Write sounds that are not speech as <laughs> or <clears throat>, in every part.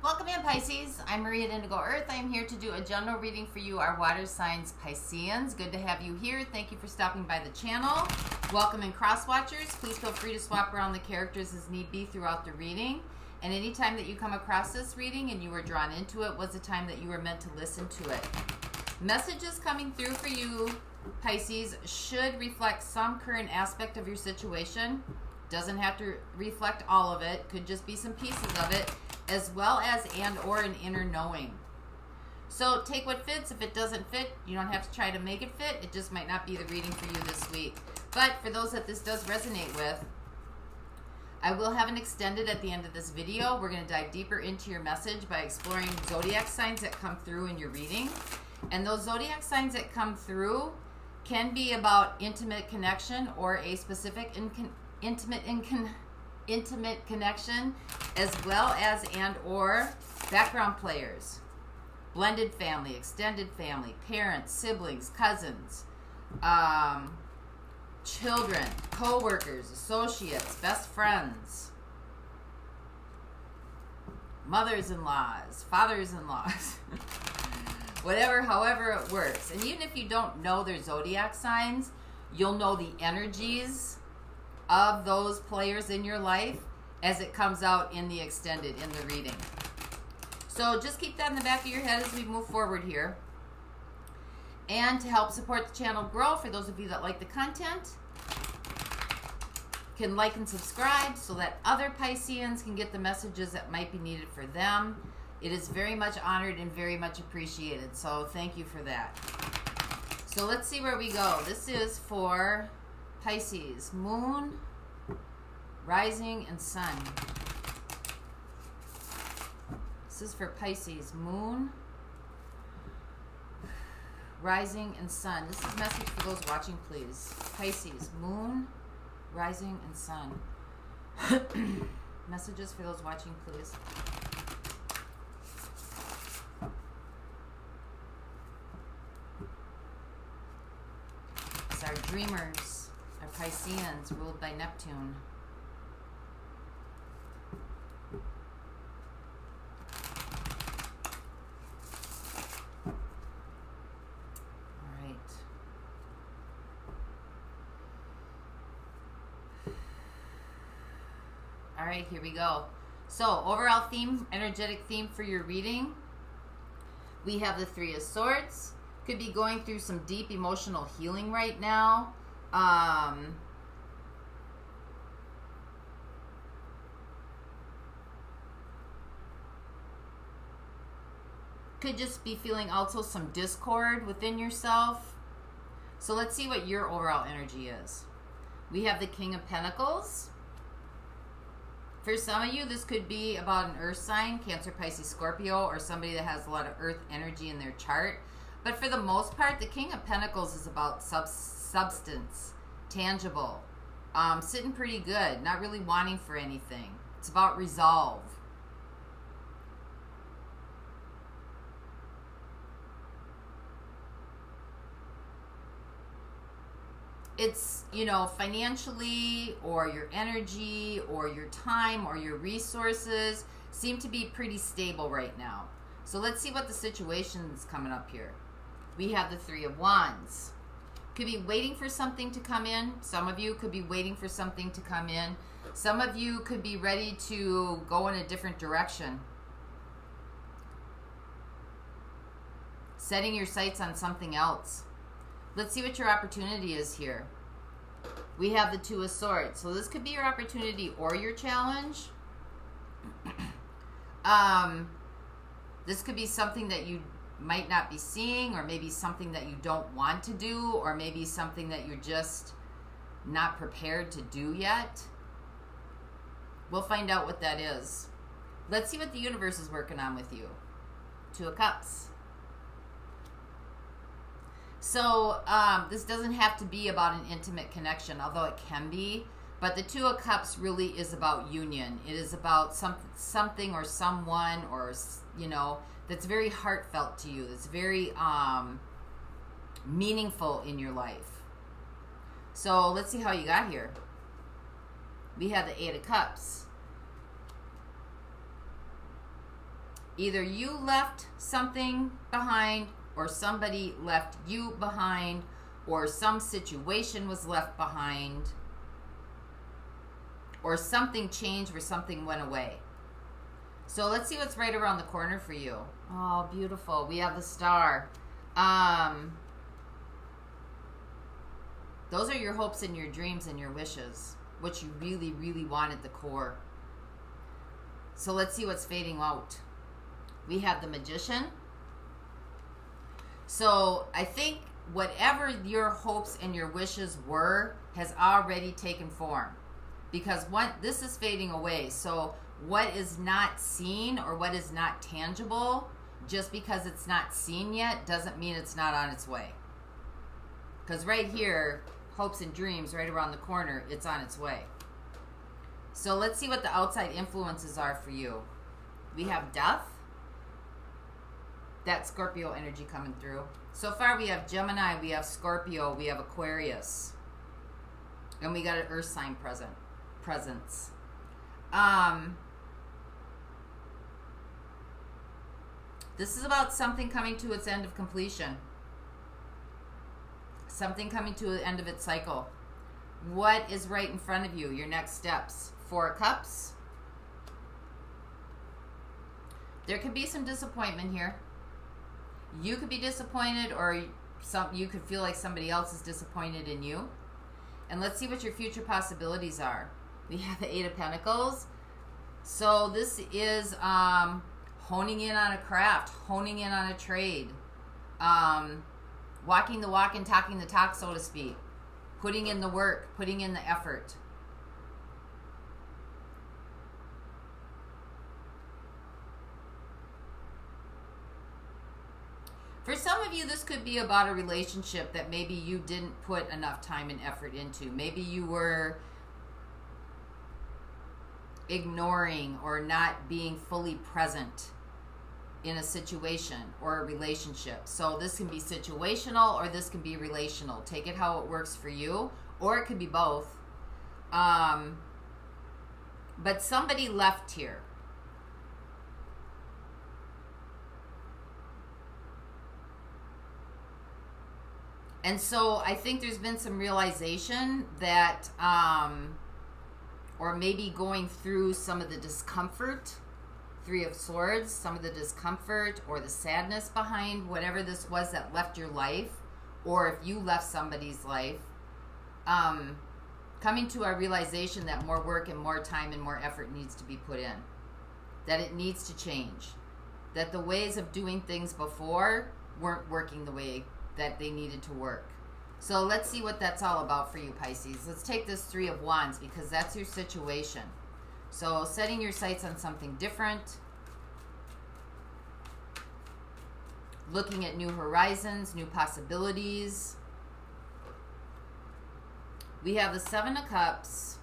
Welcome in Pisces. I'm Maria Indigo Earth. I am here to do a general reading for you, our water signs Pisceans. Good to have you here. Thank you for stopping by the channel. Welcome in cross watchers. Please feel free to swap around the characters as need be throughout the reading. And anytime that you come across this reading and you were drawn into it was the time that you were meant to listen to it. Messages coming through for you, Pisces, should reflect some current aspect of your situation. Doesn't have to reflect all of it. Could just be some pieces of it as well as and or an inner knowing. So take what fits. If it doesn't fit, you don't have to try to make it fit. It just might not be the reading for you this week. But for those that this does resonate with, I will have an extended at the end of this video. We're going to dive deeper into your message by exploring zodiac signs that come through in your reading. And those zodiac signs that come through can be about intimate connection or a specific in intimate in intimate connection as well as and or background players. Blended family extended family parents siblings cousins um, children co-workers associates best friends mothers-in-laws fathers-in-laws <laughs> whatever however it works. And even if you don't know their zodiac signs you'll know the energies of those players in your life as it comes out in the extended, in the reading. So just keep that in the back of your head as we move forward here. And to help support the channel grow, for those of you that like the content, can like and subscribe so that other Pisceans can get the messages that might be needed for them. It is very much honored and very much appreciated. So thank you for that. So let's see where we go. This is for Pisces, moon, rising, and sun. This is for Pisces, moon, rising, and sun. This is message for those watching, please. Pisces, moon, rising, and sun. <clears throat> Messages for those watching, please. It's our dreamers. Pisceans ruled by Neptune. All right, here we go. So, overall theme, energetic theme for your reading. We have the Three of Swords. Could be going through some deep emotional healing right now. Um, could just be feeling also some discord within yourself. So let's see what your overall energy is. We have the King of Pentacles. For some of you, this could be about an earth sign, Cancer, Pisces, Scorpio, or somebody that has a lot of earth energy in their chart. But for the most part, the King of Pentacles is about substance substance, tangible, um, sitting pretty good, not really wanting for anything. It's about resolve. It's, you know, financially or your energy or your time or your resources seem to be pretty stable right now. So let's see what the situation's coming up here. We have the Three of Wands could be waiting for something to come in. Some of you could be waiting for something to come in. Some of you could be ready to go in a different direction. Setting your sights on something else. Let's see what your opportunity is here. We have the Two of Swords. So this could be your opportunity or your challenge. <clears throat> um, this could be something that you might not be seeing or maybe something that you don't want to do or maybe something that you're just not prepared to do yet. We'll find out what that is. Let's see what the universe is working on with you. Two of Cups. So um, this doesn't have to be about an intimate connection, although it can be. But the Two of Cups really is about union. It is about some, something or someone or, you know, that's very heartfelt to you, that's very um, meaningful in your life. So let's see how you got here. We have the Eight of Cups. Either you left something behind, or somebody left you behind, or some situation was left behind, or something changed or something went away. So let's see what's right around the corner for you. Oh, beautiful. We have the star. Um, those are your hopes and your dreams and your wishes, what you really, really want at the core. So let's see what's fading out. We have the magician. So I think whatever your hopes and your wishes were has already taken form because what this is fading away. So what is not seen or what is not tangible, just because it's not seen yet, doesn't mean it's not on its way. Because right here, hopes and dreams, right around the corner, it's on its way. So let's see what the outside influences are for you. We have death. That Scorpio energy coming through. So far we have Gemini, we have Scorpio, we have Aquarius. And we got an earth sign present presence. Um This is about something coming to its end of completion. Something coming to the end of its cycle. What is right in front of you? Your next steps. Four cups. There could be some disappointment here. You could be disappointed or some you could feel like somebody else is disappointed in you. And let's see what your future possibilities are. We have the Eight of Pentacles. So this is um, honing in on a craft, honing in on a trade, um, walking the walk and talking the talk, so to speak, putting in the work, putting in the effort. For some of you, this could be about a relationship that maybe you didn't put enough time and effort into. Maybe you were ignoring or not being fully present in a situation or a relationship. So this can be situational or this can be relational. Take it how it works for you, or it could be both. Um, but somebody left here. And so I think there's been some realization that, um, or maybe going through some of the discomfort Three of Swords, some of the discomfort or the sadness behind whatever this was that left your life, or if you left somebody's life, um, coming to a realization that more work and more time and more effort needs to be put in, that it needs to change, that the ways of doing things before weren't working the way that they needed to work. So let's see what that's all about for you, Pisces. Let's take this Three of Wands because that's your situation. So setting your sights on something different, looking at new horizons, new possibilities. We have the Seven of Cups.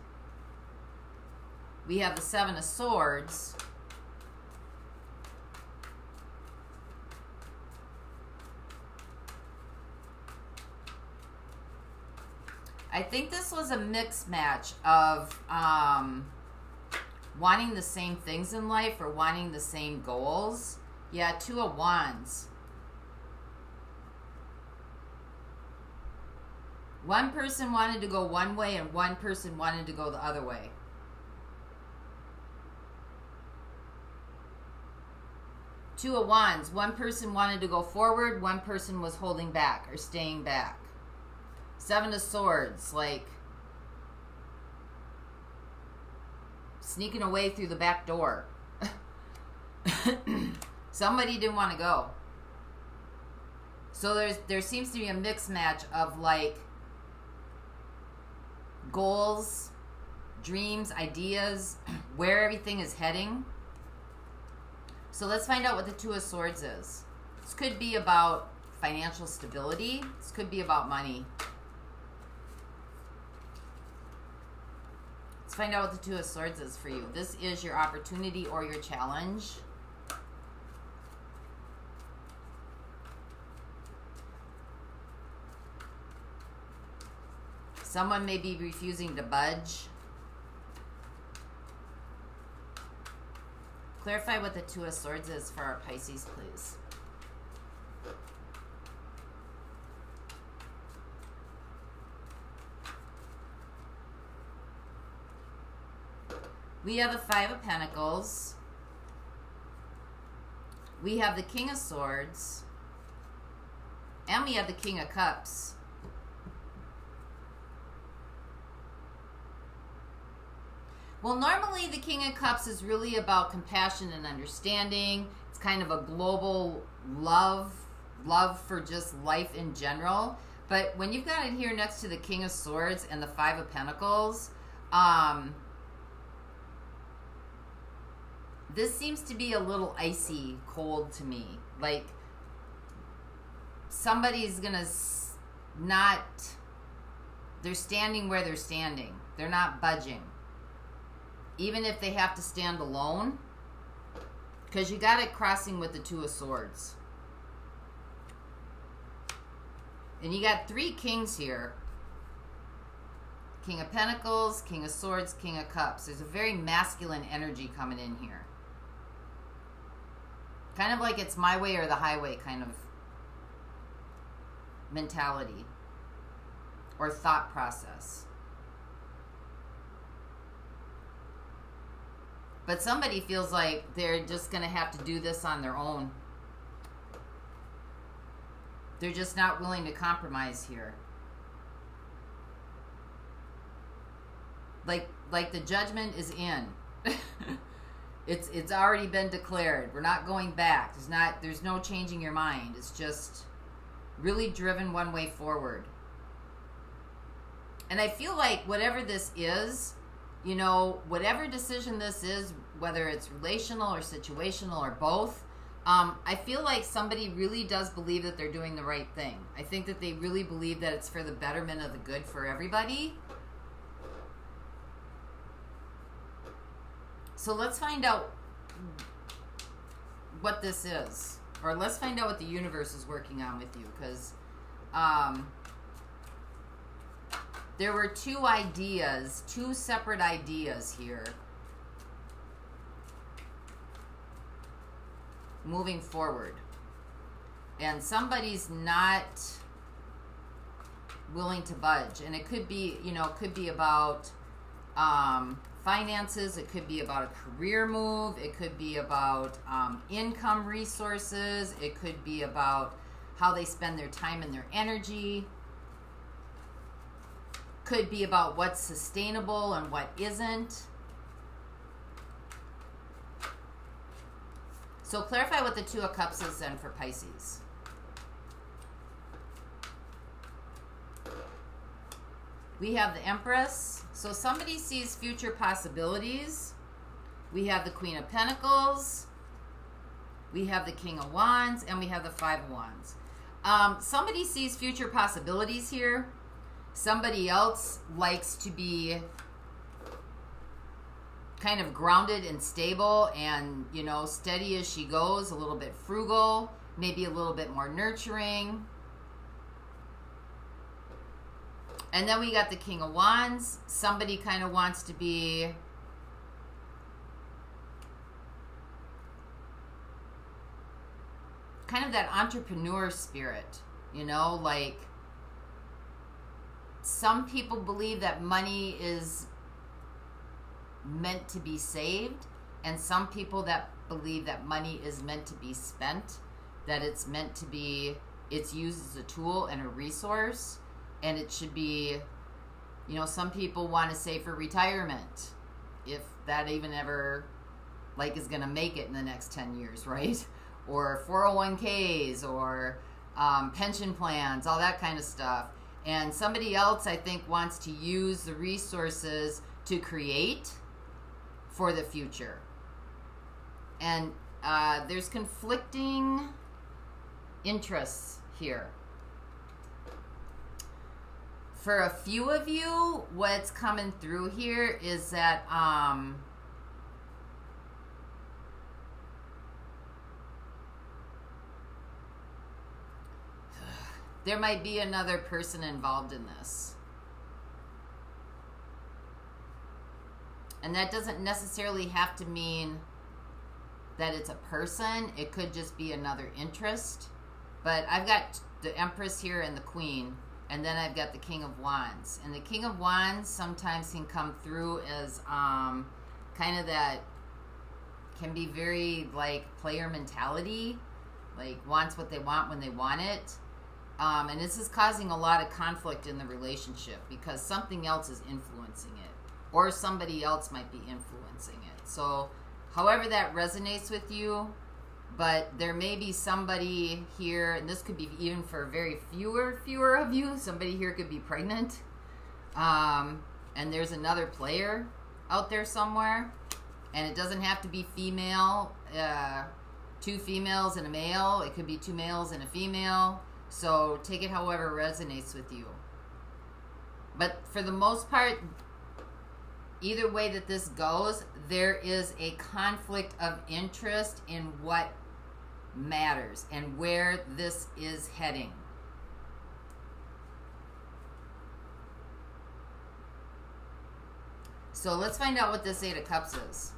We have the Seven of Swords. I think this was a mixed match of um, wanting the same things in life or wanting the same goals. Yeah, two of wands. One person wanted to go one way and one person wanted to go the other way. Two of Wands. One person wanted to go forward, one person was holding back or staying back. Seven of Swords, like sneaking away through the back door. <coughs> Somebody didn't want to go. So there's there seems to be a mixed match of like goals, dreams, ideas, <clears throat> where everything is heading. So let's find out what the Two of Swords is. This could be about financial stability. This could be about money. Find out what the Two of Swords is for you. This is your opportunity or your challenge. Someone may be refusing to budge. Clarify what the Two of Swords is for our Pisces, please. We have the Five of Pentacles. We have the King of Swords. And we have the King of Cups. Well, normally the King of Cups is really about compassion and understanding. It's kind of a global love, love for just life in general. But when you've got it here next to the King of Swords and the Five of Pentacles, um, this seems to be a little icy cold to me. Like somebody's gonna not. They're standing where they're standing. They're not budging even if they have to stand alone. Because you got it crossing with the Two of Swords. And you got three kings here. King of Pentacles, King of Swords, King of Cups. There's a very masculine energy coming in here. Kind of like it's my way or the highway kind of mentality or thought process. But somebody feels like they're just going to have to do this on their own. They're just not willing to compromise here. Like like the judgment is in. <laughs> it's it's already been declared. We're not going back. There's not there's no changing your mind. It's just really driven one way forward. And I feel like whatever this is, you know, whatever decision this is, whether it's relational or situational or both, um, I feel like somebody really does believe that they're doing the right thing. I think that they really believe that it's for the betterment of the good for everybody. So let's find out what this is. Or let's find out what the universe is working on with you. Because um, there were two ideas, two separate ideas here. Moving forward. And somebody's not willing to budge. And it could be, you know, it could be about um, finances. It could be about a career move. It could be about um, income resources. It could be about how they spend their time and their energy could be about what's sustainable and what isn't. So clarify what the Two of Cups is then for Pisces. We have the Empress. So somebody sees future possibilities. We have the Queen of Pentacles. We have the King of Wands. And we have the Five of Wands. Um, somebody sees future possibilities here somebody else likes to be kind of grounded and stable and, you know, steady as she goes, a little bit frugal, maybe a little bit more nurturing. And then we got the King of Wands. Somebody kind of wants to be kind of that entrepreneur spirit, you know, like some people believe that money is meant to be saved, and some people that believe that money is meant to be spent, that it's meant to be, it's used as a tool and a resource, and it should be, you know, some people want to save for retirement, if that even ever, like, is going to make it in the next 10 years, right? <laughs> Or 401ks, or um, pension plans, all that kind of stuff and somebody else I think wants to use the resources to create for the future. And uh, there's conflicting interests here. For a few of you, what's coming through here is that um, <sighs> there might be another person involved in this. And that doesn't necessarily have to mean that it's a person. It could just be another interest. But I've got the Empress here and the Queen, and then I've got the King of Wands. And the King of Wands sometimes can come through as um, kind of that, can be very like player mentality, like wants what they want when they want it. Um, and this is causing a lot of conflict in the relationship because something else is influencing it, or somebody else might be influencing it. So, however that resonates with you, but there may be somebody here, and this could be even for very fewer fewer of you. Somebody here could be pregnant, um, and there's another player out there somewhere, and it doesn't have to be female. Uh, two females and a male. It could be two males and a female. So take it however resonates with you. But for the most part, either way that this goes, there is a conflict of interest in what matters and where this is heading. So let's find out what this Eight of Cups is.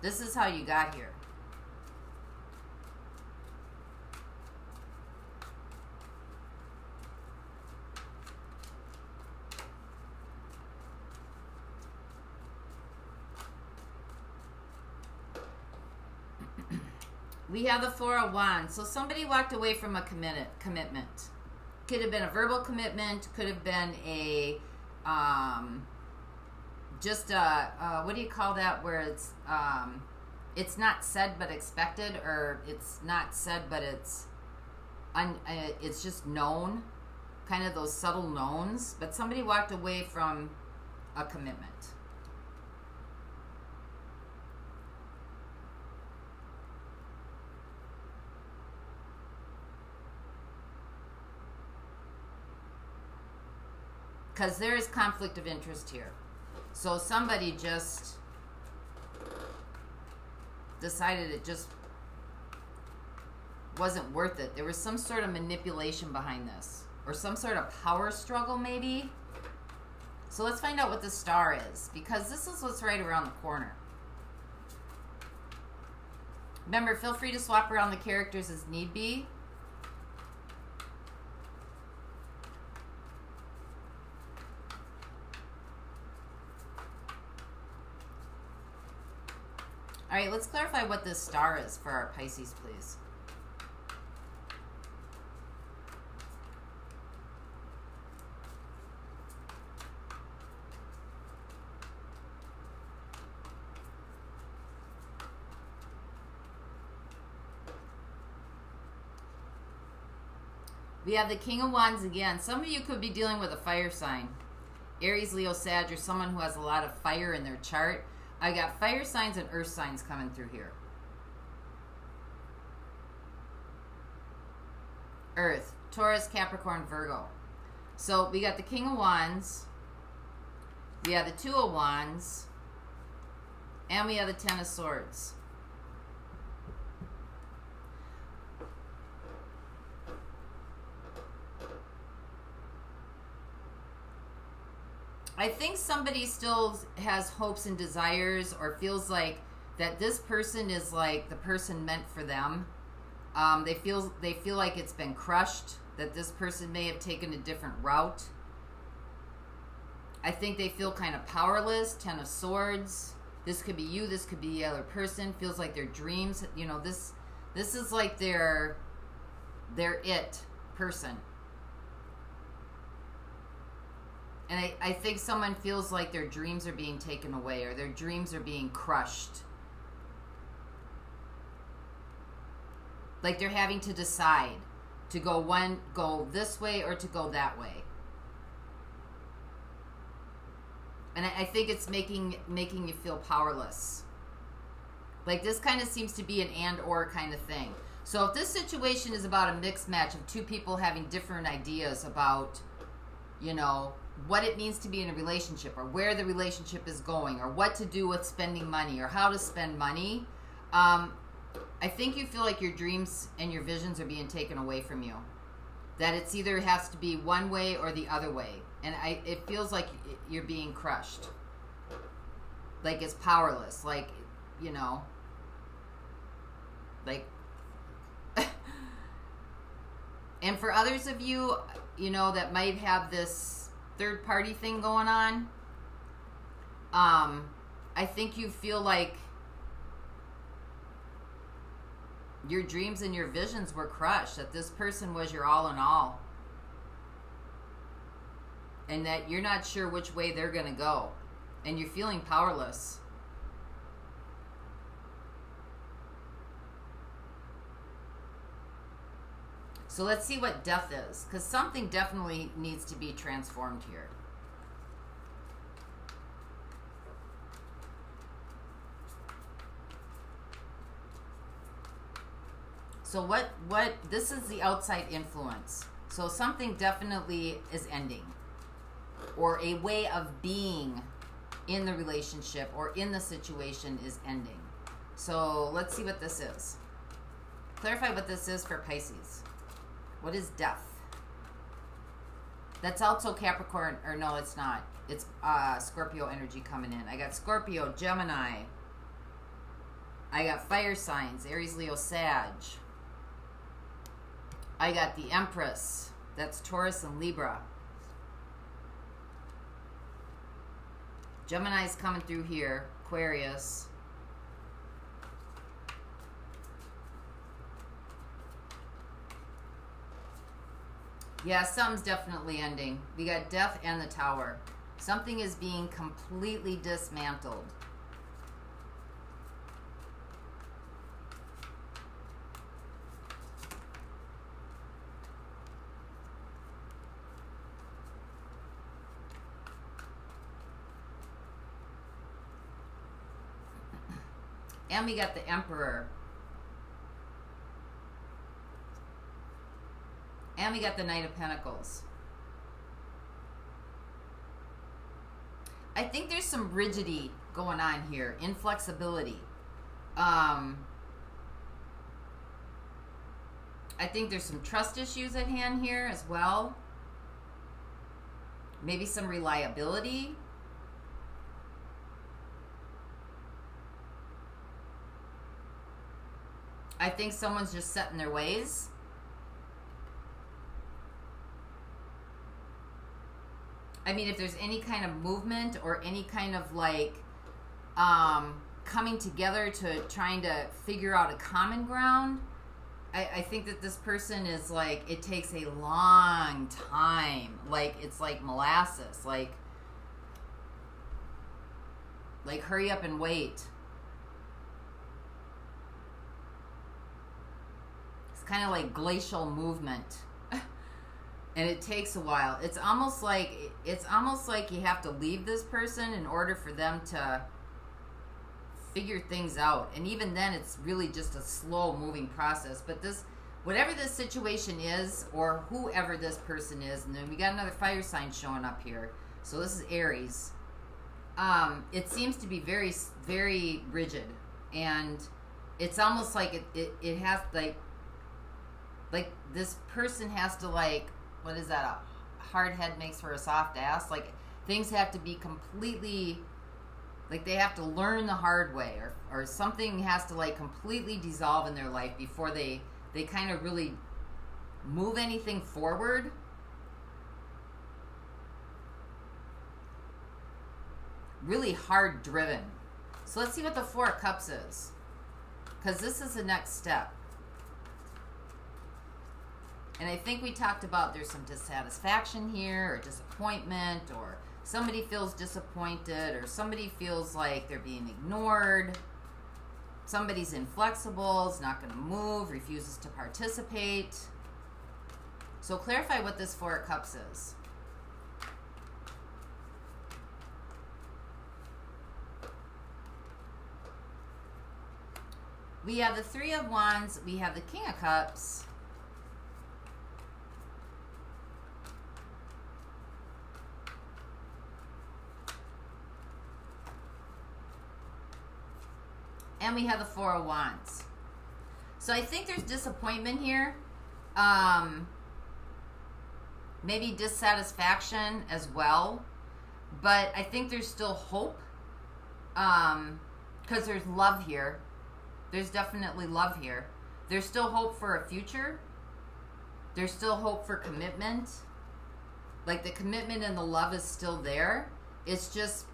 This is how you got here. We have the Four of Wands. So somebody walked away from a commitment. Could have been a verbal commitment. Could have been a um, just a, uh, what do you call that? Where it's um, it's not said but expected, or it's not said but it's un, uh, it's just known. Kind of those subtle knowns. But somebody walked away from a commitment. Because there is conflict of interest here. So somebody just decided it just wasn't worth it. There was some sort of manipulation behind this, or some sort of power struggle, maybe. So let's find out what the star is, because this is what's right around the corner. Remember, feel free to swap around the characters as need be. All right, let's clarify what this star is for our Pisces, please. We have the King of Wands again. Some of you could be dealing with a fire sign. Aries, Leo, Sag, or someone who has a lot of fire in their chart. I got fire signs and earth signs coming through here. Earth, Taurus, Capricorn, Virgo. So we got the King of Wands, we have the Two of Wands, and we have the Ten of Swords. I think somebody still has hopes and desires or feels like that this person is like the person meant for them. Um, they feel they feel like it's been crushed. That this person may have taken a different route. I think they feel kind of powerless. Ten of Swords. This could be you. This could be the other person. Feels like their dreams. You know this. This is like their their it person. And I, I think someone feels like their dreams are being taken away or their dreams are being crushed. Like they're having to decide to go one go this way or to go that way. And I, I think it's making making you feel powerless. Like this kind of seems to be an and or kind of thing. So if this situation is about a mixed match of two people having different ideas about, you know, what it means to be in a relationship or where the relationship is going or what to do with spending money or how to spend money um, i think you feel like your dreams and your visions are being taken away from you. That it's either has to be one way or the other way. And I, it feels like you're being crushed. Like it's powerless. Like, you know, like <laughs> and for others of you, you know, that might have this third party thing going on, um, I think you feel like your dreams and your visions were crushed, that this person was your all in all. And that you're not sure which way they're going to go. And you're feeling powerless. So let's see what death is, because something definitely needs to be transformed here. So what what this is the outside influence. So something definitely is ending. Or a way of being in the relationship or in the situation is ending. So let's see what this is. Clarify what this is for Pisces. What is death? That's also Capricorn, or no, it's not. It's uh, Scorpio energy coming in. I got Scorpio, Gemini. I got fire signs, Aries, Leo, Sag. I got the Empress. That's Taurus and Libra. Gemini's coming through here. Aquarius. Yeah, something's definitely ending. We got death and the tower. Something is being completely dismantled. And we got the Emperor. We got the Knight of Pentacles. I think there's some rigidity going on here, inflexibility. Um, I think there's some trust issues at hand here as well. Maybe some reliability. I think someone's just set in their ways. I mean, if there's any kind of movement or any kind of like um, coming together to trying to figure out a common ground, I, I think that this person is like, it takes a long time. Like, it's like molasses. Like, like hurry up and wait. It's kind of like glacial movement and it takes a while. It's almost like it's almost like you have to leave this person in order for them to figure things out. And even then it's really just a slow moving process. But this whatever this situation is or whoever this person is, and then we got another fire sign showing up here. So this is Aries. Um, it seems to be very very rigid and it's almost like it, it, it has like like this person has to like what is that? A hard head makes for a soft ass. Like things have to be completely like they have to learn the hard way or, or something has to like completely dissolve in their life before they they kind of really move anything forward really hard driven so let's see what the four cups is because this is the next step and I think we talked about there's some dissatisfaction here or disappointment or somebody feels disappointed or somebody feels like they're being ignored. Somebody's inflexible, is not going to move, refuses to participate. So clarify what this Four of Cups is. We have the Three of Wands, we have the King of Cups, we have the Four of Wands. So I think there's disappointment here. Um, maybe dissatisfaction as well. But I think there's still hope. Um, because there's love here. There's definitely love here. There's still hope for a future. There's still hope for commitment. Like the commitment and the love is still there. It's just,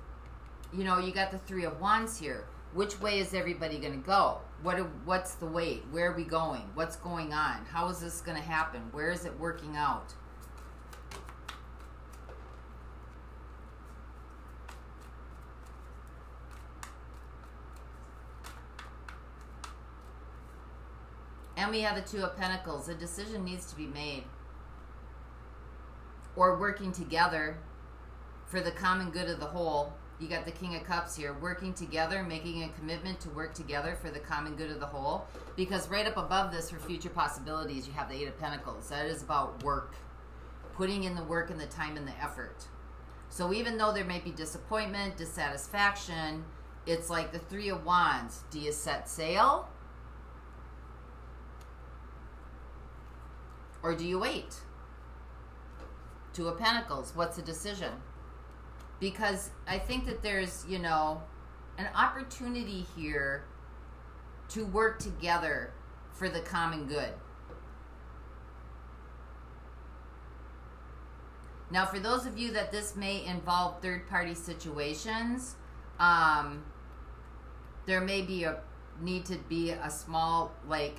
you know, you got the three of wands here. Which way is everybody going to go? What what's the wait? Where are we going? What's going on? How is this going to happen? Where is it working out? And we have the Two of Pentacles. A decision needs to be made. Or working together for the common good of the whole. You got the King of Cups here. Working together, making a commitment to work together for the common good of the whole. Because right up above this for future possibilities, you have the Eight of Pentacles. That is about work. Putting in the work and the time and the effort. So even though there may be disappointment, dissatisfaction, it's like the Three of Wands. Do you set sail? Or do you wait? Two of Pentacles, what's the decision? Because I think that there's, you know, an opportunity here to work together for the common good. Now, for those of you that this may involve third party situations, um, there may be a need to be a small, like,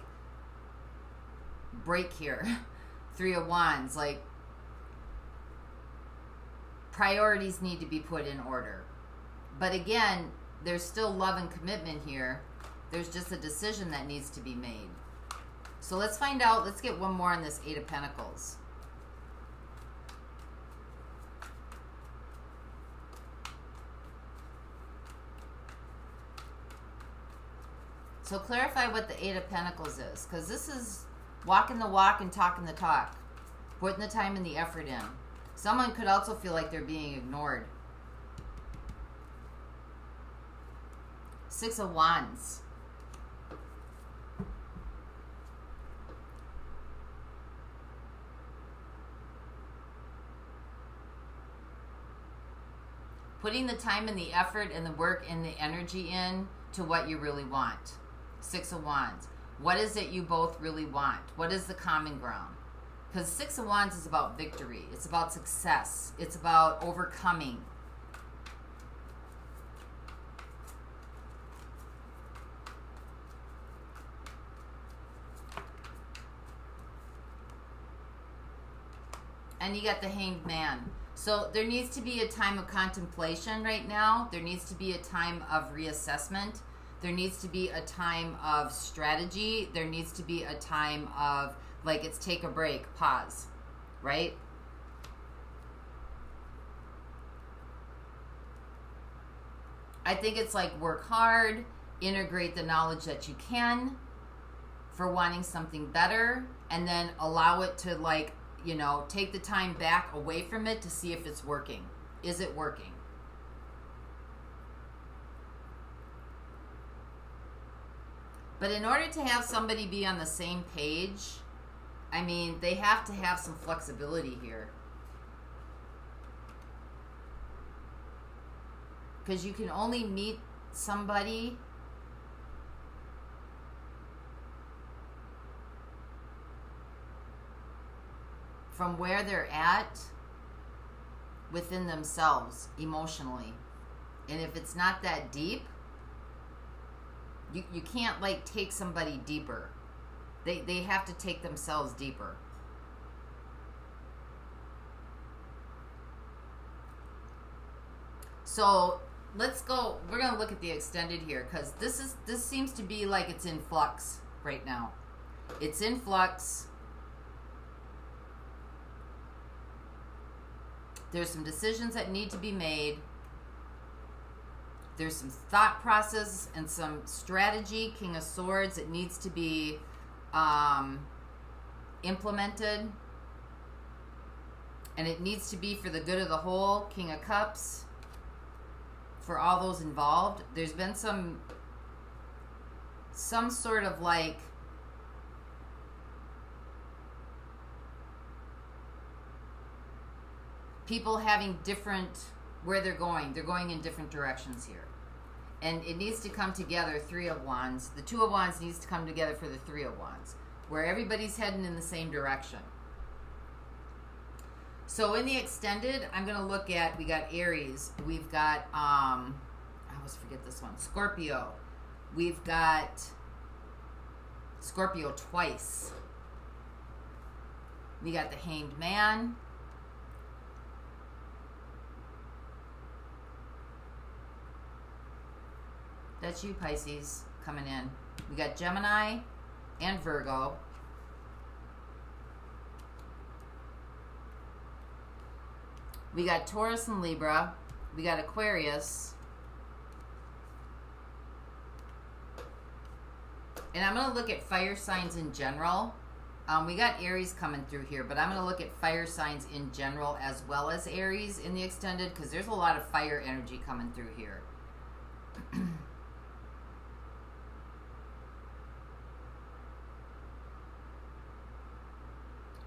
break here. <laughs> Three of Wands, like priorities need to be put in order. But again, there's still love and commitment here. There's just a decision that needs to be made. So let's find out. Let's get one more on this Eight of Pentacles. So clarify what the Eight of Pentacles is, because this is walking the walk and talking the talk, putting the time and the effort in. Someone could also feel like they're being ignored. Six of Wands. Putting the time and the effort and the work and the energy in to what you really want. Six of Wands. What is it you both really want? What is the common ground? Because Six of Wands is about victory. It's about success. It's about overcoming. And you got the Hanged Man. So there needs to be a time of contemplation right now. There needs to be a time of reassessment there needs to be a time of strategy. There needs to be a time of, like, it's take a break, pause, right? I think it's like work hard, integrate the knowledge that you can for wanting something better, and then allow it to, like, you know, take the time back away from it to see if it's working. Is it working? But in order to have somebody be on the same page, I mean, they have to have some flexibility here. Because you can only meet somebody from where they're at within themselves emotionally. And if it's not that deep, you, you can't like take somebody deeper. They, they have to take themselves deeper. So let's go. We're gonna look at the extended here because this is this seems to be like it's in flux right now. It's in flux. There's some decisions that need to be made there's some thought process and some strategy, King of Swords, it needs to be um, implemented. And it needs to be for the good of the whole, King of Cups, for all those involved. There's been some some sort of like people having different where they're going. They're going in different directions here. And it needs to come together, Three of Wands. The Two of Wands needs to come together for the Three of Wands, where everybody's heading in the same direction. So in the extended, I'm going to look at, we got Aries. We've got, um, I always forget this one, Scorpio. We've got Scorpio twice. We got the Hanged Man. That's you, Pisces, coming in. We got Gemini and Virgo. We got Taurus and Libra. We got Aquarius. And I'm going to look at fire signs in general. Um, we got Aries coming through here, but I'm going to look at fire signs in general as well as Aries in the extended because there's a lot of fire energy coming through here. <clears throat>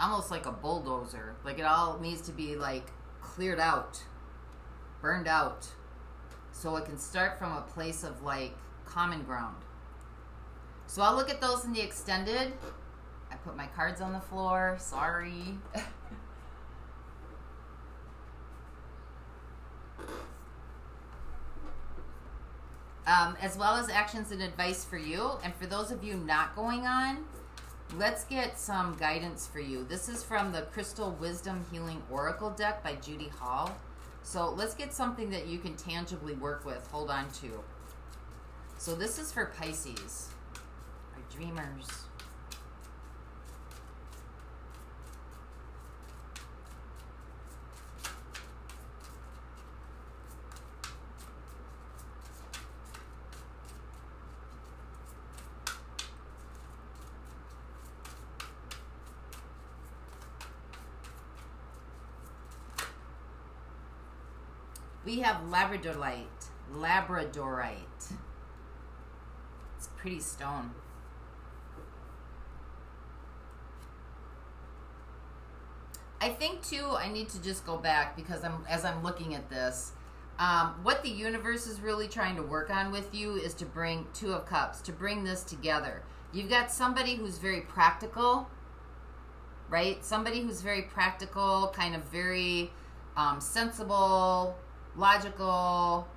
Almost like a bulldozer. Like it all needs to be like cleared out, burned out, so it can start from a place of like common ground. So I'll look at those in the extended. I put my cards on the floor. Sorry. <laughs> um, as well as actions and advice for you. And for those of you not going on, let's get some guidance for you. This is from the Crystal Wisdom Healing Oracle deck by Judy Hall. So let's get something that you can tangibly work with, hold on to. So this is for Pisces, our dreamers. We have Labradorite. Labradorite. It's pretty stone. I think too, I need to just go back because I'm as I'm looking at this. Um, what the universe is really trying to work on with you is to bring two of cups to bring this together. You've got somebody who's very practical, right? Somebody who's very practical, kind of very um, sensible, logical,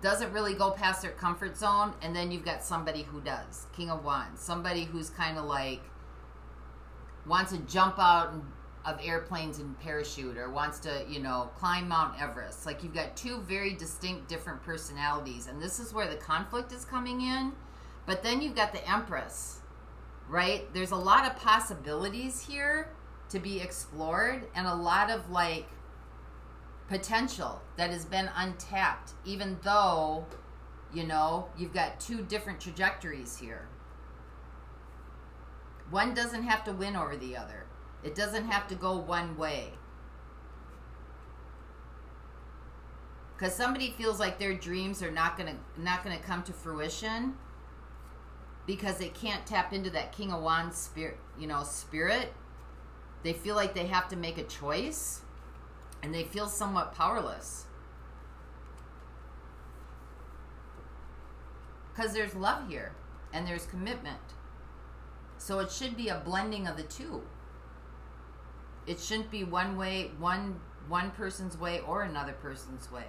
doesn't really go past their comfort zone, and then you've got somebody who does. King of Wands. Somebody who's kind of like wants to jump out of airplanes and parachute or wants to, you know, climb Mount Everest. Like you've got two very distinct different personalities, and this is where the conflict is coming in. But then you've got the Empress, right? There's a lot of possibilities here to be explored and a lot of like potential that has been untapped, even though, you know, you've got two different trajectories here. One doesn't have to win over the other. It doesn't have to go one way. Cuz somebody feels like their dreams are not going to not to come to fruition because they can't tap into that king of wands spirit, you know, spirit. They feel like they have to make a choice and they feel somewhat powerless. Because there's love here and there's commitment. So it should be a blending of the two. It shouldn't be one way, one one person's way or another person's way.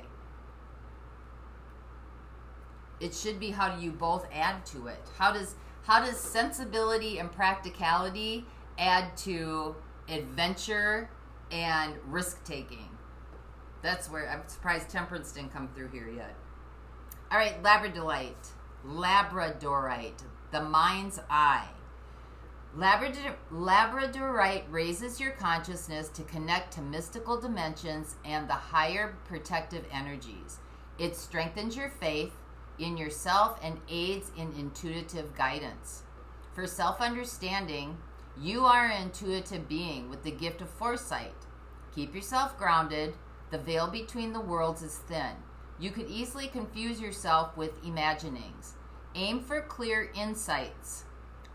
It should be how do you both add to it? How does how does sensibility and practicality add to adventure and risk taking. That's where I'm surprised temperance didn't come through here yet. All right, Labradorite. Labradorite, the mind's eye. Labrador, Labradorite raises your consciousness to connect to mystical dimensions and the higher protective energies. It strengthens your faith in yourself and aids in intuitive guidance. For self understanding, you are an intuitive being with the gift of foresight. Keep yourself grounded. The veil between the worlds is thin. You could easily confuse yourself with imaginings. Aim for clear insights.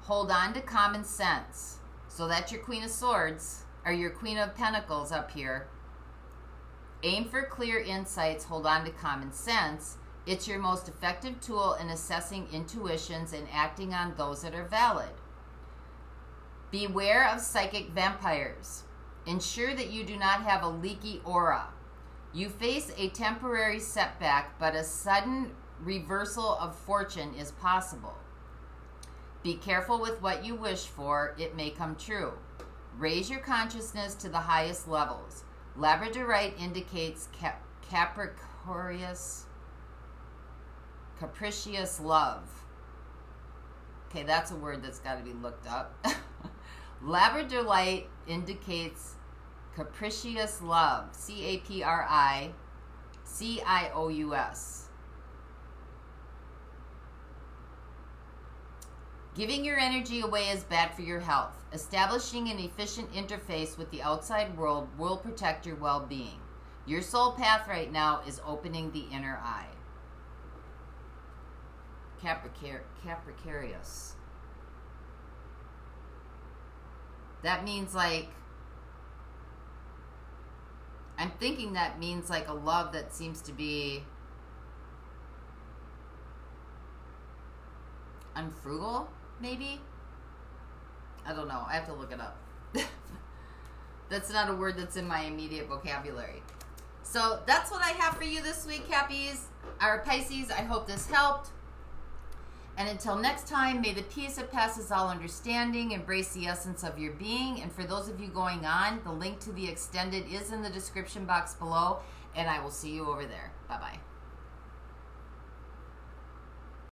Hold on to common sense. So that's your Queen of Swords, or your Queen of Pentacles up here. Aim for clear insights. Hold on to common sense. It's your most effective tool in assessing intuitions and acting on those that are valid. Beware of psychic vampires. Ensure that you do not have a leaky aura. You face a temporary setback, but a sudden reversal of fortune is possible. Be careful with what you wish for, it may come true. Raise your consciousness to the highest levels. Labradorite indicates cap- capricious love. Okay, that's a word that's got to be looked up. <laughs> Labradorite indicates capricious love. C A P R I C I O U S. Giving your energy away is bad for your health. Establishing an efficient interface with the outside world will protect your well being. Your soul path right now is opening the inner eye. Capricar- Capricarius. That means like, I'm thinking that means like a love that seems to be unfrugal, maybe? I don't know. I have to look it up. <laughs> that's not a word that's in my immediate vocabulary. So that's what I have for you this week, Cappies. Our Pisces, I hope this helped. And until next time, may the peace that passes all understanding embrace the essence of your being. And for those of you going on, the link to the extended is in the description box below. And I will see you over there. Bye bye.